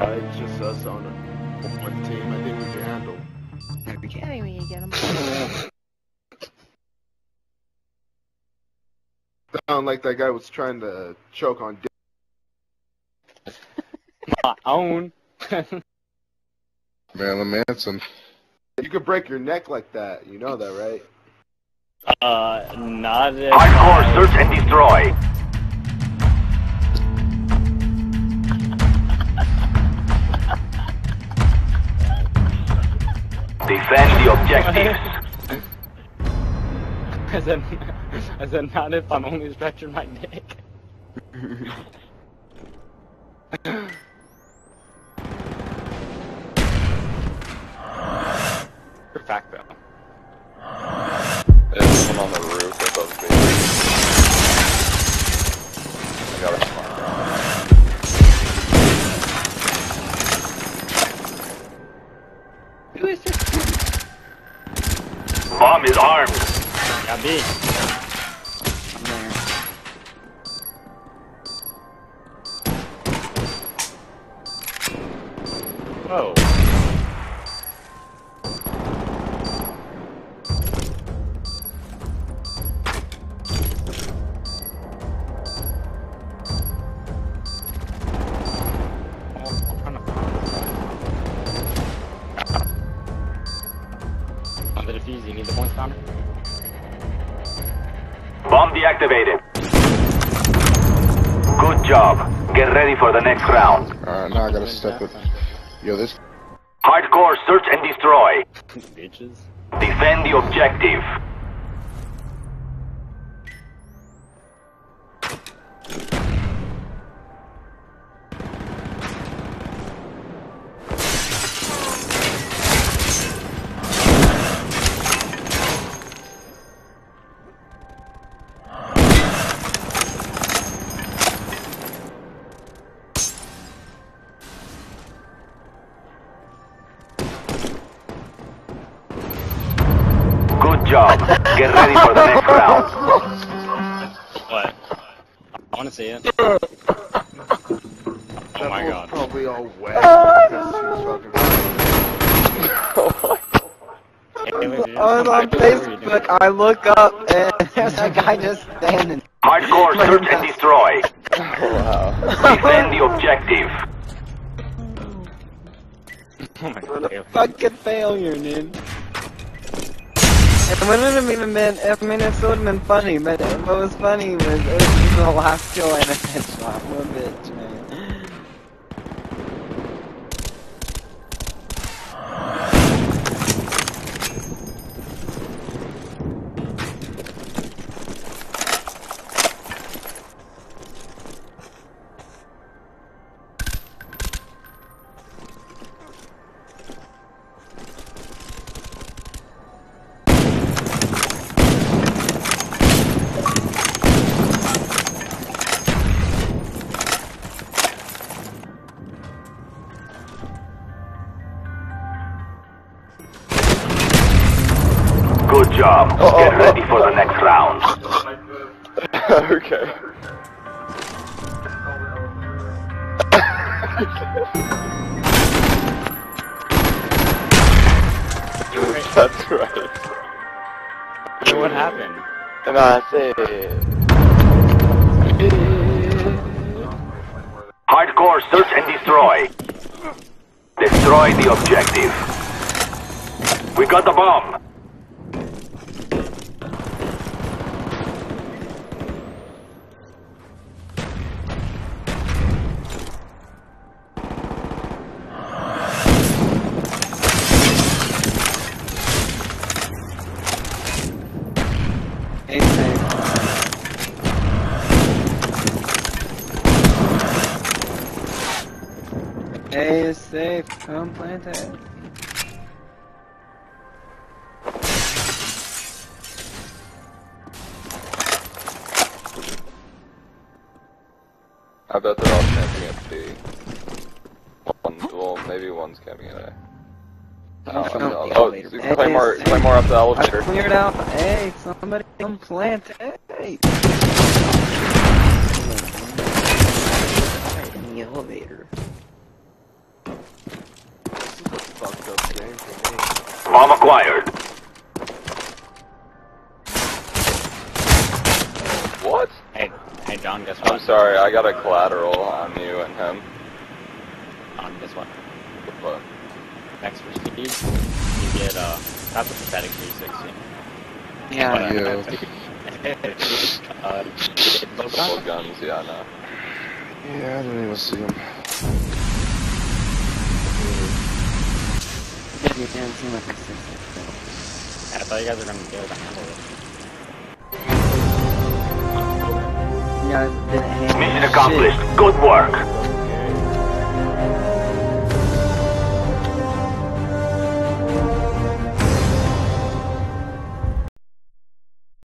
Uh, it's just us on a, one team. I think we can handle. Are you kidding me? You get him. Sound like that guy was trying to choke on. Dick. My own. Marilyn Manson. You could break your neck like that. You know that, right? uh, not if Hardcore I- search and destroy. Defend the objectives. I said, I said, not if I'm only stretching my neck. For fact Bomb is armed. Got B. I'm there. Oh, Bomb deactivated. Good job. Get ready for the next round. Alright, now I gotta step it. Yo, this Hardcore search and destroy. Bitches. Defend the objective. Get ready for the next round. What? I wanna see it. That Oh my god. Probably all wet. because she was fucking- Hey, wait, dude. I was on Facebook. I look up and there's a guy just standing. Hardcore search and destroy. Wow. Defend the objective. Oh my god. Fucking failure, dude. It wouldn't have even been. I mean, it would have been funny, but what was funny was it was the last kill and a headshot. A bitch, Good job. Oh, oh, Get oh. ready for the next round. okay. That's right. Hey, what happened? And I said, Hardcore search and destroy. Destroy the objective. We got the bomb. Hey, is safe. Come plant it. I bet they're all camping at B. One, well, maybe one's camping at A. Oh, Oh, no. oh, elevator. play more, play more up the elevator. I cleared out. Hey, somebody come plant it. Hey. In the elevator. Bomb acquired. What? Hey, hey, John, guess what? I'm sorry, I got a collateral on you and him. John, guess what? But Next for Steve, you get, uh, that's a pathetic 360. Yeah. Yeah. uh, both guns? guns, yeah, no. Yeah, I didn't even see him. Yeah, you didn't seem like a 666. I thought you guys were gonna be able to handle Mission accomplished. Good work.